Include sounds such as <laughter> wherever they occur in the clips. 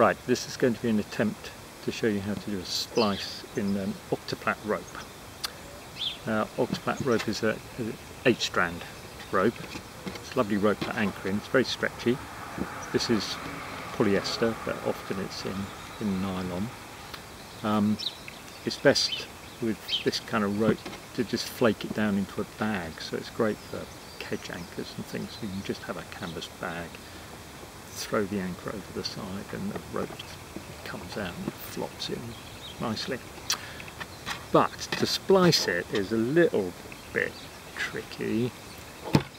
Right, this is going to be an attempt to show you how to do a splice in an octoplait rope. Now, octoplait rope is a, a eight strand rope. It's a lovely rope to anchor in. It's very stretchy. This is polyester, but often it's in, in nylon. Um, it's best with this kind of rope to just flake it down into a bag, so it's great for kedge anchors and things. You can just have a canvas bag, throw the anchor over the side, and the rope comes out and flops in nicely. But to splice it is a little bit tricky.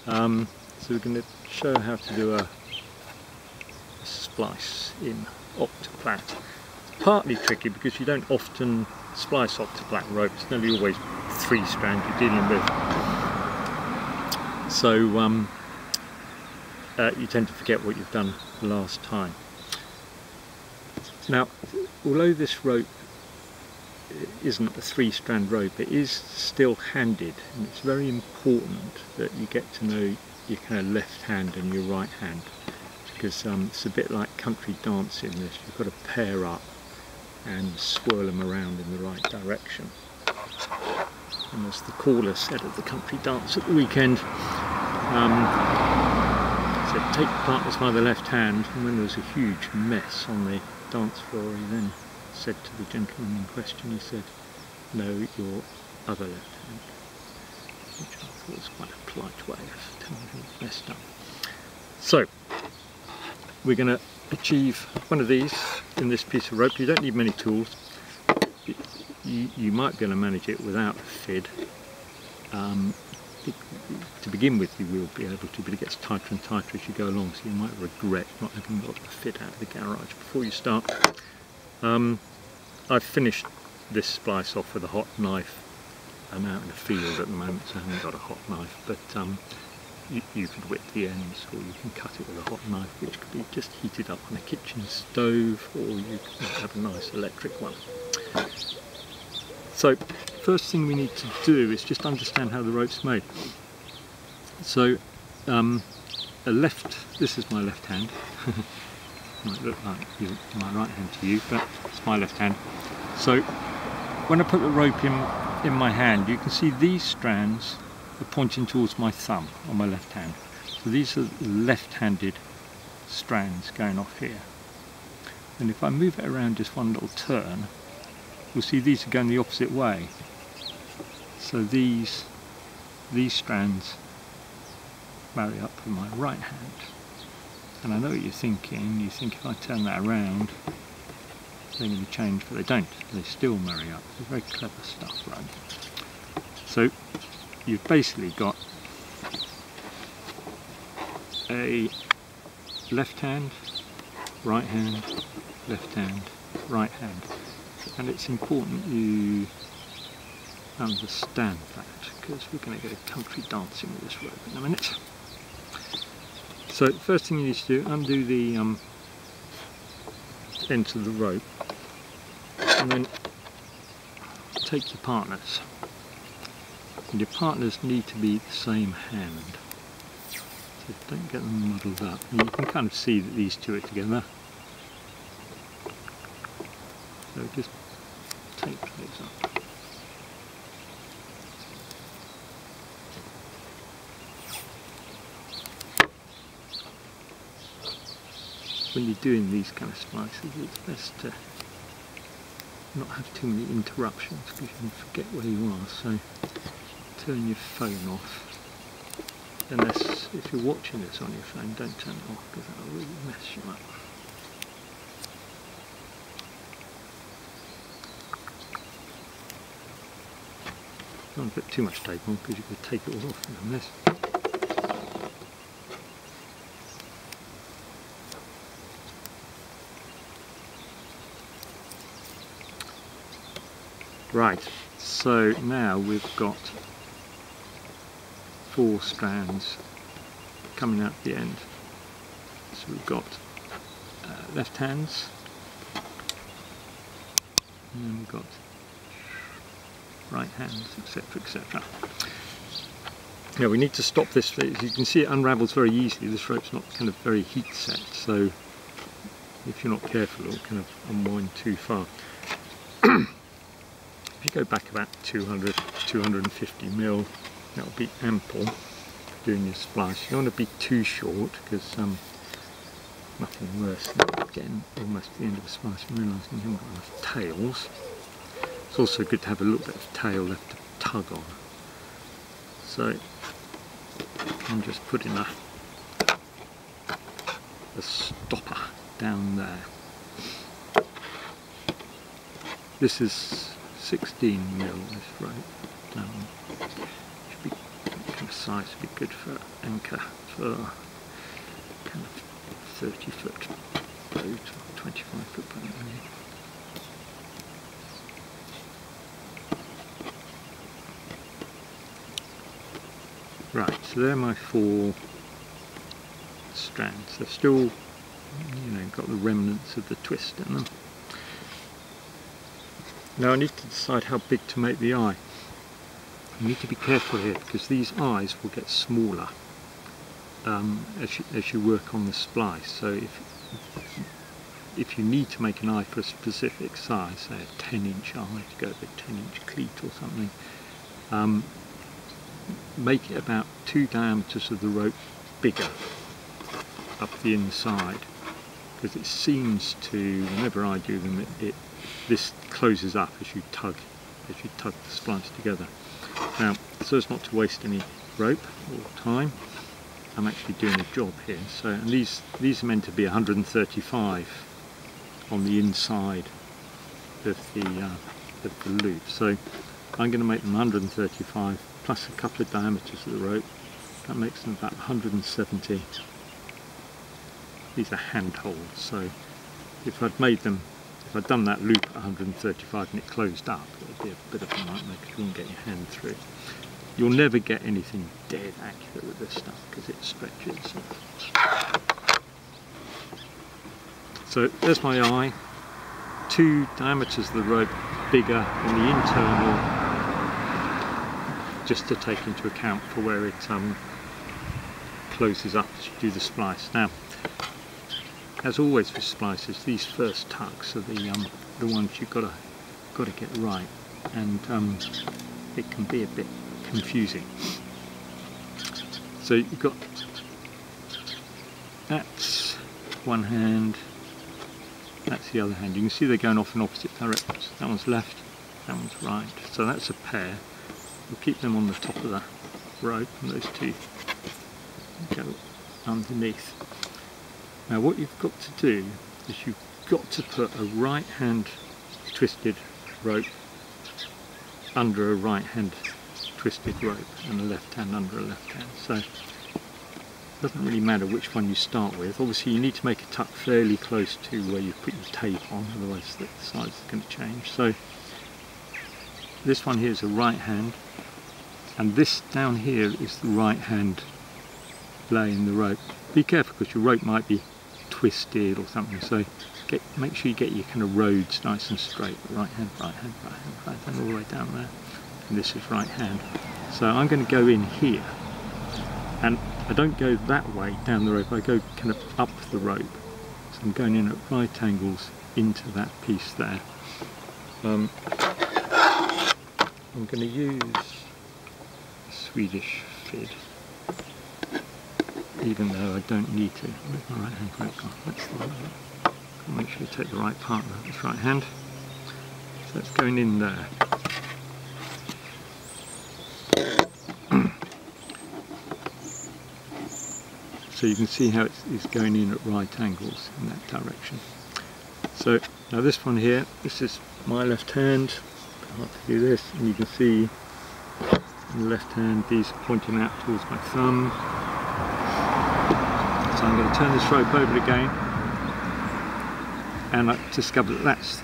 Um, so we're going to show how to do a, splice in octoplait. It's partly tricky because you don't often splice octoplait rope. It's nearly always three strands you're dealing with. So um, uh, you tend to forget what you've done last time. Now, although this rope isn't a three strand rope, it is still handed and it's very important that you get to know your kind of left hand and your right hand because um, it's a bit like country dancing this, you've got to pair up and swirl them around in the right direction. And as the caller said at the country dance at the weekend, um, said take partners by the left hand and when there was a huge mess on the dance floor he then said to the gentleman in question, he said, no, your other left hand, which I thought was quite a polite way of telling him he messed up. So, we're going to achieve one of these in this piece of rope. You don't need many tools. You, you might be able to manage it without a FID. Um, to begin with you will be able to, but it gets tighter and tighter as you go along, so you might regret not having got the fid out of the garage before you start. Um, I've finished this splice off with a hot knife. I'm out in the field at the moment, so I haven't got a hot knife, but um, you, you could whip the ends, or you can cut it with a hot knife, which could be just heated up on a kitchen stove, or you can have a nice electric one. So, first thing we need to do is just understand how the rope's made. So, um, a left, this is my left hand, <laughs> might look like my right hand to you, but it's my left hand. So when I put the rope in, in my hand, you can see these strands are pointing towards my thumb on my left hand. So these are left-handed strands going off here. And if I move it around just one little turn, you'll see these are going the opposite way. So these, these strands marry up with my right hand. And I know what you're thinking, you think if I turn that around, they're going to change, but they don't. They still marry up. It's very clever stuff, right? So you've basically got a left hand, right hand, left hand, right hand. And it's important you understand that because we're going to a country dancing with this rope in a minute. So first thing you need to do, undo the um, ends of the rope and then take your partners. And your partners need to be the same hand. So don't get them muddled up. And you can kind of see that these two are together. So just take those up. When you're doing these kind of splices it's best to not have too many interruptions because you can forget where you are. So turn your phone off. Unless if you're watching this on your phone don't turn it off because that'll really mess you up. Don't put too much tape on because you could take it all off in a mess Right, so now we've got four strands coming out the end. So we've got uh, left hands, and then we've got right hands, etc. etc. Now we need to stop this, as you can see it unravels very easily, this rope's not kind of very heat set, so if you're not careful it'll kind of unwind too far. <clears throat> if you go back about 200, 250 mil, that'll be ample for doing your splice. You don't want to be too short because um, nothing worse than getting almost the end of a splice and realising you haven't got enough tails. It's also good to have a little bit of tail left to tug on. So I'm just putting a, a stopper down there. This is 16 mil this rope. Um, should be would be good for anchor for kind of 30 foot boat or 25 foot boat. Right, so they're my four strands. They're still, you know, got the remnants of the twist in them. Now I need to decide how big to make the eye. You need to be careful here because these eyes will get smaller um, as, you, as you work on the splice. So if if you need to make an eye for a specific size, say a 10 inch eye to go with a 10 inch cleat or something, um, make it about two diameters of the rope bigger up the inside because it seems to, whenever I do them, it, it this closes up as you tug as you tug the splice together. Now, so as not to waste any rope or time, I'm actually doing a job here. So and these these are meant to be 135 on the inside of the uh, of the loop. So I'm going to make them 135 plus a couple of diameters of the rope. That makes them about 170. These are hand holds. So if I'd made them, if I'd done that loop at 135 and it closed up, it would be a bit of a nightmare because you wouldn't get your hand through. You'll never get anything dead accurate with this stuff because it stretches. So there's my eye. Two diameters of the rope bigger on the internal just to take into account for where it um, closes up as you do the splice. Now, as always with splices, these first tucks are the um, the ones you've got to got to get right, and um, it can be a bit confusing. So you've got that's one hand, that's the other hand. You can see they're going off in opposite directions. That one's left, that one's right. So that's a pair. We'll keep them on the top of the rope and those two go underneath. Now what you've got to do is you've got to put a right hand twisted rope under a right hand twisted rope and a left hand under a left hand. So it doesn't really matter which one you start with. Obviously you need to make a tuck fairly close to where you put your tape on, otherwise the size is going to change. So this one here is a right hand, and this down here is the right hand lay in the rope. Be careful because your rope might be twisted or something, so get, make sure you get your kind of roads nice and straight. Right hand, right hand, right hand, right hand, all the way down there and this is right hand. So I'm going to go in here and I don't go that way down the rope, I go kind of up the rope. So I'm going in at right angles into that piece there. Um, I'm going to use Swedish fid, even though I don't need to. Where's my right hand grip gone? That's the one. Make sure you take the right part of this right hand. So it's going in there. <clears throat> so you can see how it's going in at right angles in that direction. So now this one here, this is my left hand, like to do this and you can see in the left hand these pointing out towards my thumb. So I'm going to turn this rope over again. And I discover that that's,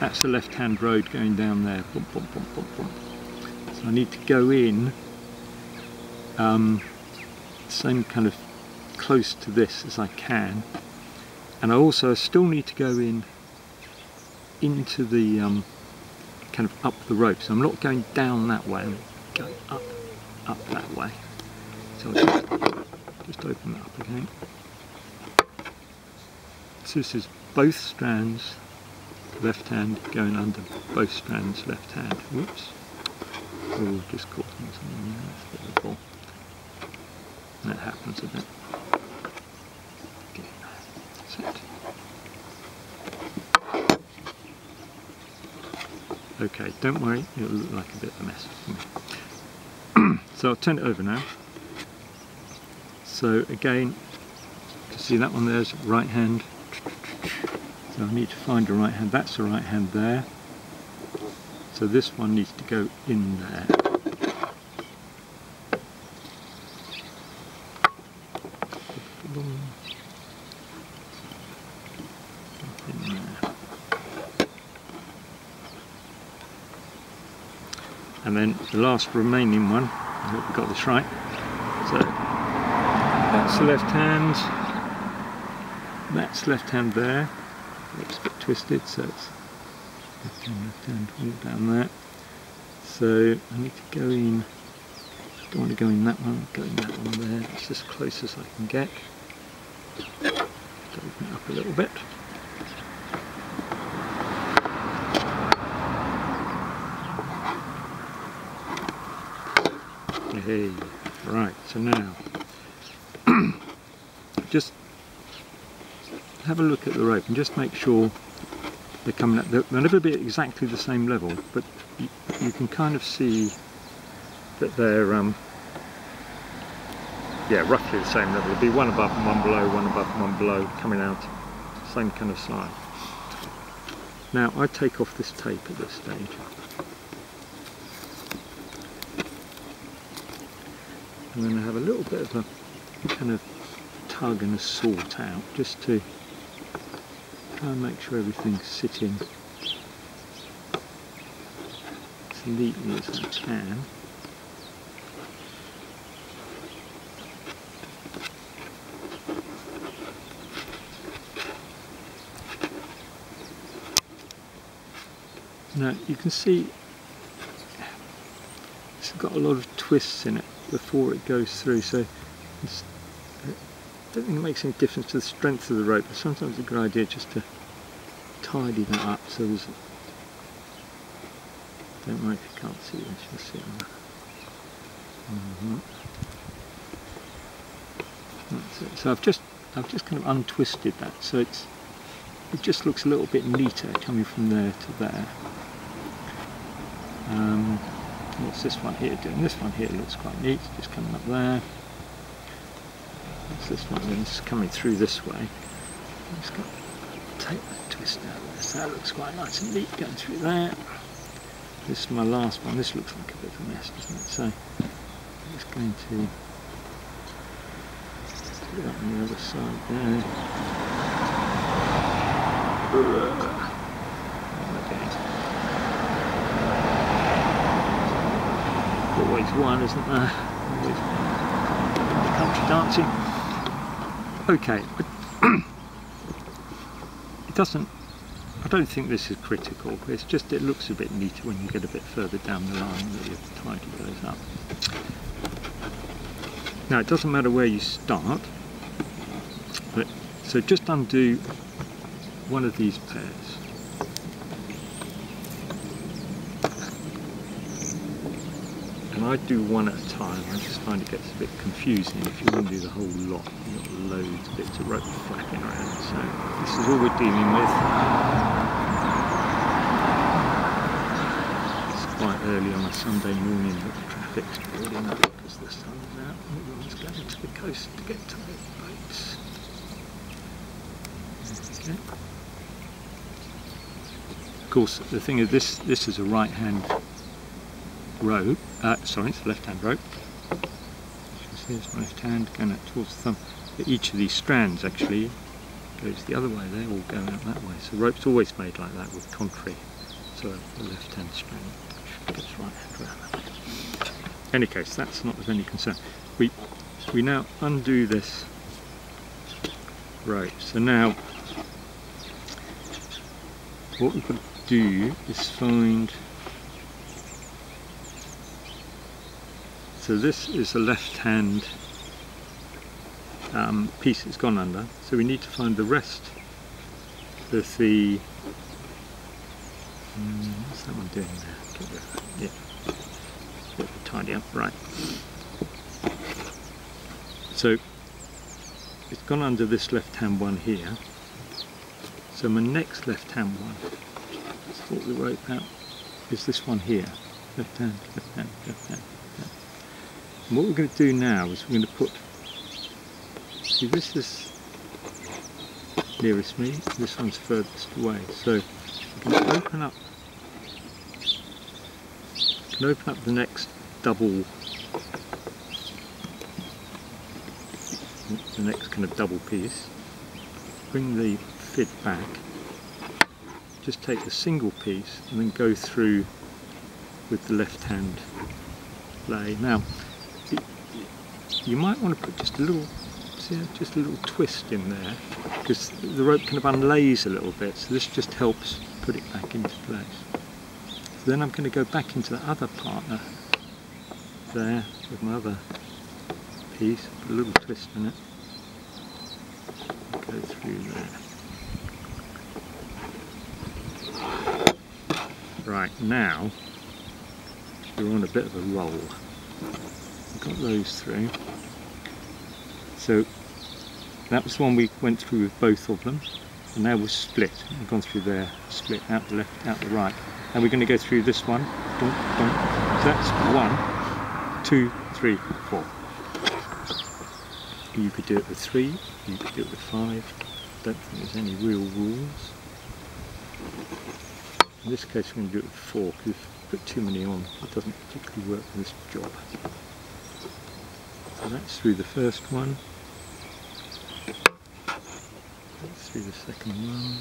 that's the left hand road going down there. So I need to go in um, same kind of close to this as I can. And I also still need to go in into the um, kind of up the rope. So I'm not going down that way. I'm going up up that way. So just, open that up again so this is both strands left hand going under both strands left hand. Whoops. Oh, just caught on something there. That's a ball. That happens a bit. Okay, it. Okay, don't worry, it'll look like a bit of a mess for me. <clears throat> so I'll turn it over now. So again, to see that one there's right hand. So I need to find a right hand. That's the right hand there. So this one needs to go in there. In there. And then the last remaining one, I hope we got this right. That's the left hand, that's left hand there, looks a bit twisted, so it's left hand, left hand, all down there. So I need to go in, don't want to go in that one, go in that one there, it's as close as I can get. Open it up a little bit. Hey, right, so now just have a look at the rope and just make sure they're coming up. they'll never be exactly the same level, but you, you can kind of see that they're, um, yeah, roughly the same level. It'll be one above and one below, one above and one below, coming out, same kind of side. Now I take off this tape at this stage. And then I have a little bit of a kind of tug and a sort out just to try and make sure everything's sitting as neatly as I can. Now you can see it's got a lot of twists in it before it goes through so don't think it makes any difference to the strength of the rope but sometimes it's a good idea just to tidy that up so there's don't worry if you can't see this, you'll see it on that. Mm -hmm. it. So I've just I've just kind of untwisted that so it's it just looks a little bit neater coming from there to there. Um, what's this one here doing? This one here looks quite neat, just coming up there. This one? It's coming through this way. Going take that twist out of this. That looks quite nice and neat going through there. This is my last one. This looks like a bit of a mess, doesn't it? So just going to do that on the other side there. Always one, isn't there? Always country dancing. Okay, <clears throat> it doesn't I don't think this is critical, it's just it looks a bit neater when you get a bit further down the line that you tidy those up. Now it doesn't matter where you start, but so just undo one of these pairs. I do one at a time, I just find it gets a bit confusing if you want to do the whole lot, you've got loads of bits of rope flapping around. So this is all we're dealing with. It's quite early on a Sunday morning the traffic's building up because the sun's out oh, and everyone's going to the coast to get to their boats. Okay. Of course, the thing is this this is a right hand rope, uh, sorry, it's the left hand rope. You can see it's left hand going out towards the thumb. But each of these strands actually goes the other way, they all go out that way. So rope's always made like that with contrary, so a left hand strand gets right around that way. any case, that's not of any concern. We, we now undo this rope. So now, what we've got to do is find So this is the left hand um, piece that's gone under, so we need to find the rest of the mm, what's that one doing there? Yeah, bit of tidy up, right? So it's gone under this left-hand one here. So my next left-hand one, let's sort the rope out, is this one here. Left hand, left hand, left hand. What we're going to do now is we're going to put, see this is nearest me, this one's furthest away. So we can open up, we can open up the next double, the next kind of double piece, bring the fid back, just take the single piece and then go through with the left hand lay. Now, you might want to put just a little, see, just a little twist in there because the rope kind of unlays a little bit. So this just helps put it back into place. So then I'm going to go back into the other partner there with my other piece, put a little twist in it, go through there. Right, now we're on a bit of a roll. Got those through. So that was the one we went through with both of them. And now we're split. We've gone through there, split out the left, out the right. And we're going to go through this one. Dunk, dunk. So that's one, two, three, four. You could do it with three, you could do it with five. Don't think there's any real rules. In this case, we're going to do it with four because if we put too many on, it doesn't particularly work for this job. So that's through the first one. That's through the second one.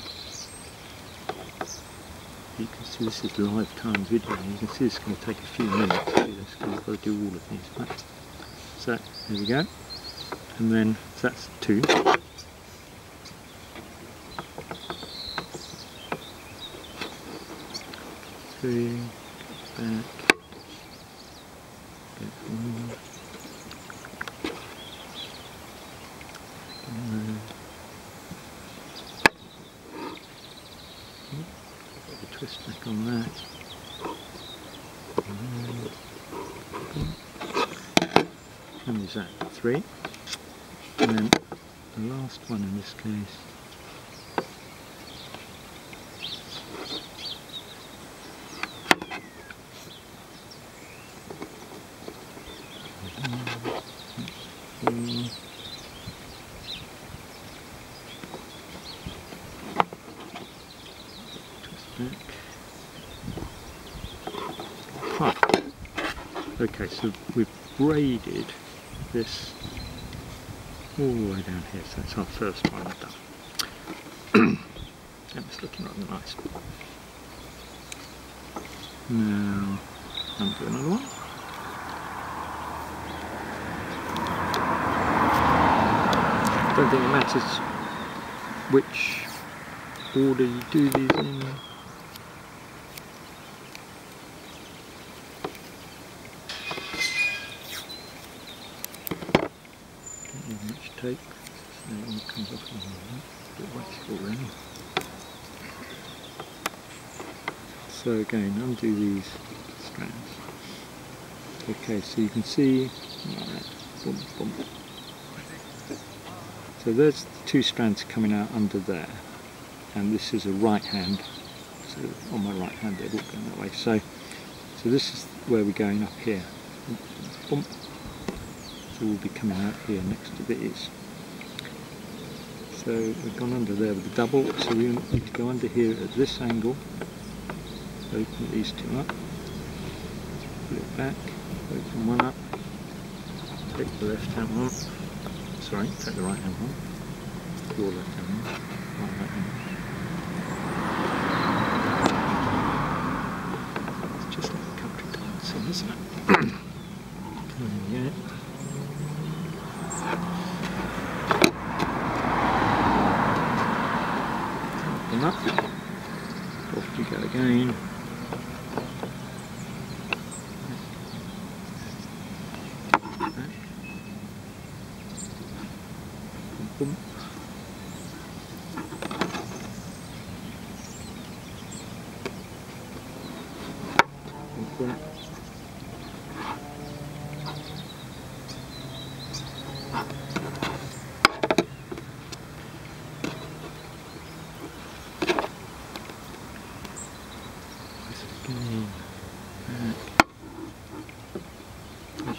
You can see this is live time video you can see it's going to take a few minutes to do this because I've got to do all of these. Right. So there we go. And then so that's two. Three, back, get one, and Put the twist back on that. And then- How many is that? Three. And then the last one in this case. Okay, so we've braided this all the way down here, so that's our first one done. and it's looking rather nice. Now, undo another one. Don't think it matters which order you do these in. Don't need much tape. So it all comes off in there. A bit waxy So again, undo these strands. Okay, so you can see. Boom, boom. So there's the two strands coming out under there, and this is a right hand. So on my right hand, they're all going that way. So, so this is where we're going up here. Boom. So we'll be coming out here next to these. So we've gone under there with the double, so we need to go under here at this angle, open these two up, pull it back, open one up, take the left hand one, sorry, take the right hand one, your left hand one, right, hand. It's just like a country dancing, isn't it? <clears throat> there we go. Open up. Off we go again. Back. Boom, boom.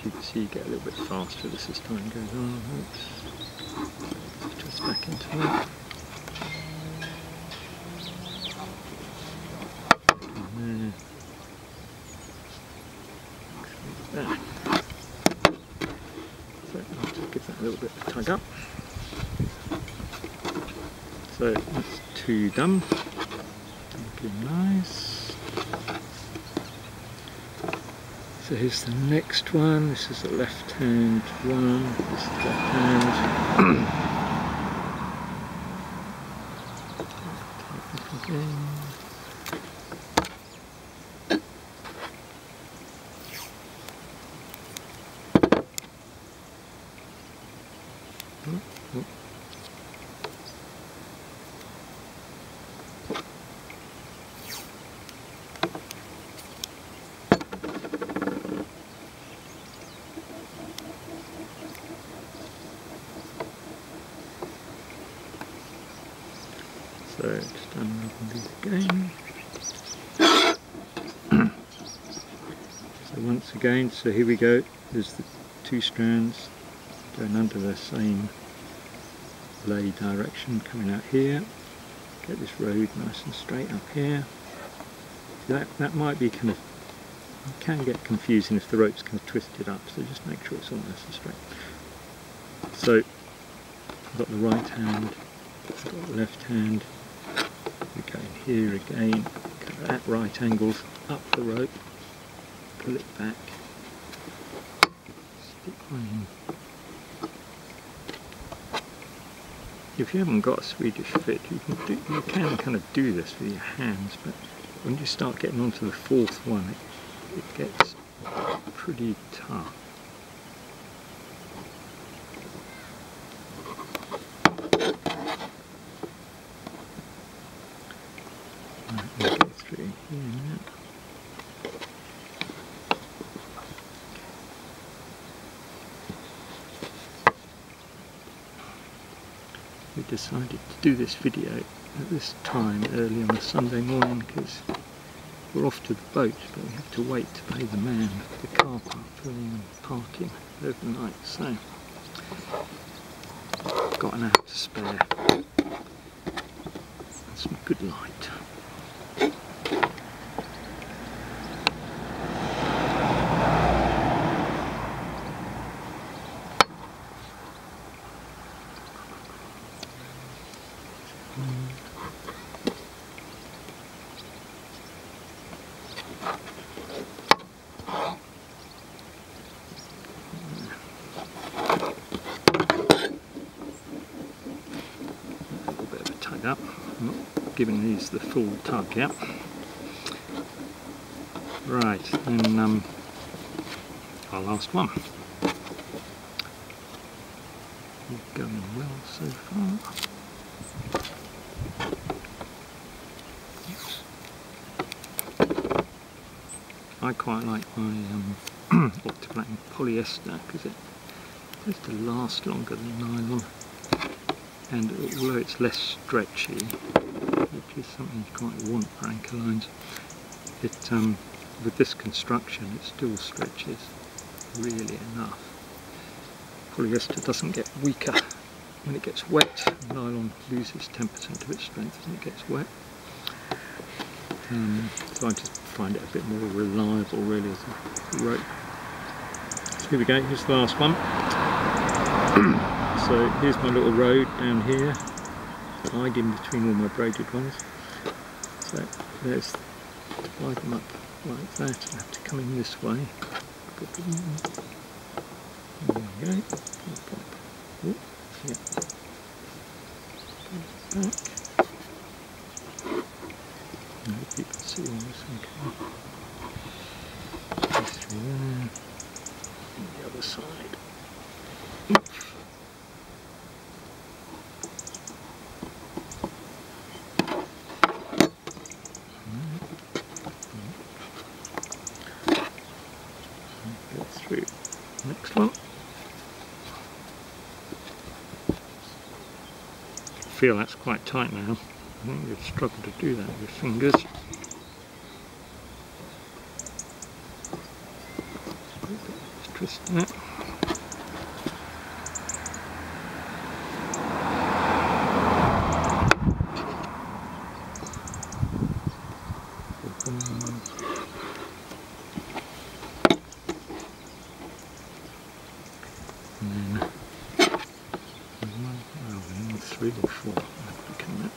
you can see you get a faster as this time goes oh, on. Oops. Just back into. There. So tug up. So that's two done. Looking nice. So here's the next one. This is the left hand one. This is the left hand. Again. Oh, oh. So unravel these again. so once again, so here we go. There's the two strands going under the same lay direction coming out here. Get this road nice and straight up here. That that might be kind of can get confusing if the rope's kind of twisted up, so just make sure it's all nice and straight. So I've got the right hand, I've got the left hand, here again, at right angles, up the rope, pull it back, stick one in. If you haven't got a Swedish fid, you can do, you can kind of do this with your hands, but when you start getting onto the fourth one, it, it gets pretty tough. Right, we'll go through here now. We decided to do this video at this time early on a Sunday morning because we're off to the boat but we have to wait to pay the man for the car park for the um, parking overnight so got an hour to spare and some good light. A little bit of a tug up. I'm not giving these the full tug yet. Right, then um, our last one. Going well so far. I quite like my um, <clears throat> Octoplait polyester because it tends to last longer than nylon and although it's less stretchy, is something you quite want for anchor lines, it um, with this construction it still stretches really enough. Polyester doesn't get weaker when it gets wet. Nylon loses 10% of its strength when it gets wet. Um, so I just find it a bit more reliable really as a rope. So here we go, here's the last one. <clears throat> So here's my little road down here, tied in between all my braided ones. So there's, divide them up like that, I have to come in this way. There we go. Pop. Oh, yeah. Back. I hope you can see all this okay. Go through there. And the other side. Oops. Go through next one. I feel that's quite tight now. I think you'd struggle to do that with your fingers. in it. And then one, oh, we need three or four. I'm looking at.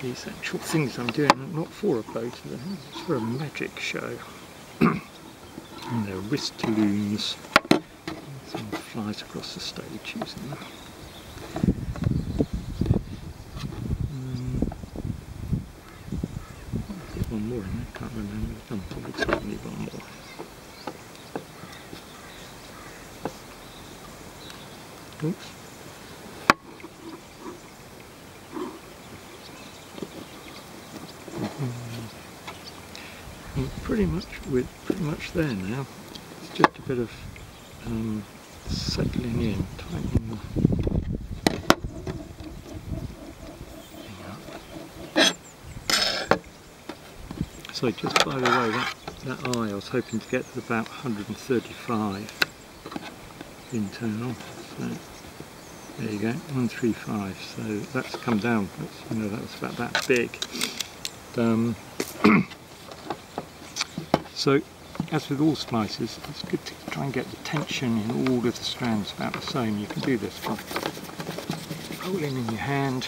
These actual things I'm doing are not for a boat, it's for a magic show. <clears throat> and they're wrist looms. Someone flies across the stage using them. Mm. Get one more in there, can't remember. I'm probably taking need one more. Oops. Mm, pretty much we're pretty much there now. It's just a bit of um, settling in, tightening the thing up. So just by the way, that, that eye I was hoping to get to about 135 internal. So there you go, 135. So that's come down. That's, you know, that was about that big. Um, <clears throat> so, as with all splices, it's good to try and get the tension in all of the strands about the same. You can do this by rolling in your hand.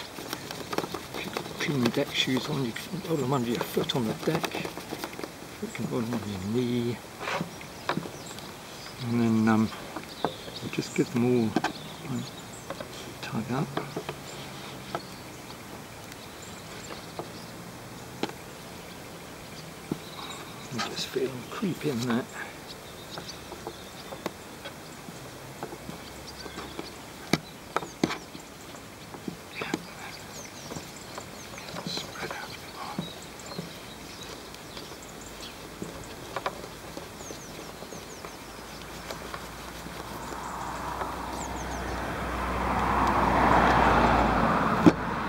If you've got deck shoes on, you can roll them under your foot on the deck. Roll them on your knee. And then um, just give them all tied up. I'm just feeling creep in that.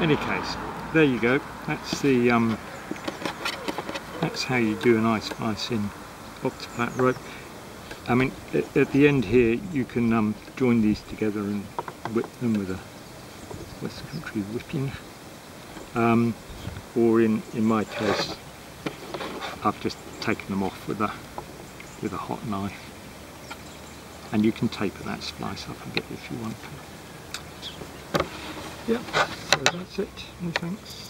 Any case, there you go. That's the um, that's how you do an eye splice in octoplait rope. I mean, at, at the end here, you can um, join these together and whip them with a West Country whipping. Um, or in, in my case, I've just taken them off with a with a hot knife. And you can taper that splice up a bit if you want to. Yep, so that's it. No thanks.